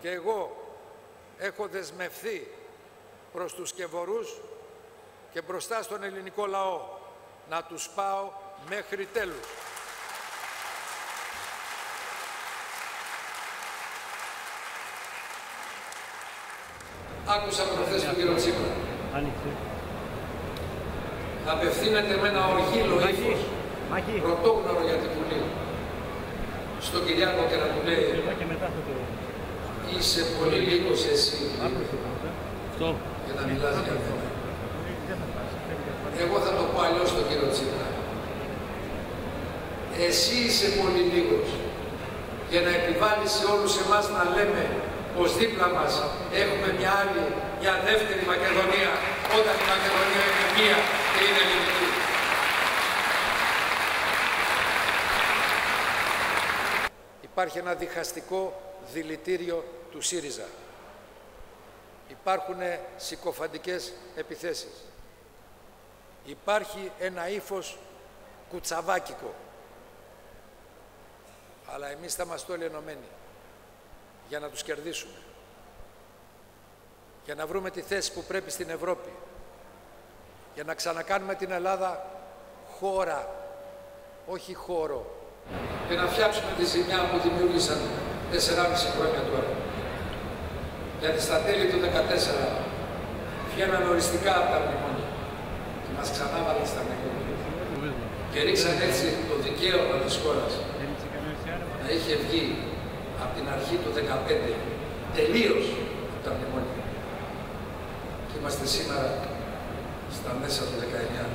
Και εγώ έχω δεσμευθεί προς τους Κεβορούς και μπροστά στον ελληνικό λαό να τους πάω μέχρι τέλους. Άκουσα προχθές τον κύριο Τσίπρα. Απευθύνεται με ένα οργύλο ύφος, πρωτόγνωρο για την Βουλή. Στον Κυριάκο και να του λέει, είσαι πολύ λίγος εσύ για να μιλάς για μένα. Εγώ θα το πω αλλιώς στον κύριο Τσίπρα. Εσύ είσαι πολύ λίγος για να επιβάλλεις σε όλους εμάς να λέμε πως δίπλα μας έχουμε μια άλλη, μια δεύτερη Μακεδονία, όταν η Μακεδονία είναι μία και είναι ελληνική. Υπάρχει ένα διχαστικό δηλητήριο του ΣΥΡΙΖΑ. Υπάρχουν συκοφαντικές επιθέσεις. Υπάρχει ένα ύφος κουτσαβάκικο. Αλλά εμείς θα είμαστε όλοι ενωμένοι για να τους κερδίσουμε. Για να βρούμε τη θέση που πρέπει στην Ευρώπη. Για να ξανακάνουμε την Ελλάδα χώρα, όχι χώρο. Και να φτιάξουμε τη ζημιά που δημιούργησαν 4,5 χρόνια τώρα. Γιατί στα τέλη του 2014 βγαίναν οριστικά από τα μνημόνια και μας ξανάβαλαν στα μνημόνια. Και ρίξαν έτσι το δικαίωμα της χώρας να είχε βγει από την αρχή του 2015 τελείως από τα μνημόνια. Και είμαστε σήμερα στα μέσα του 19.